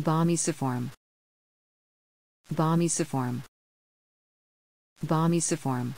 Bombyciform. Bombyciform. Bombyciform.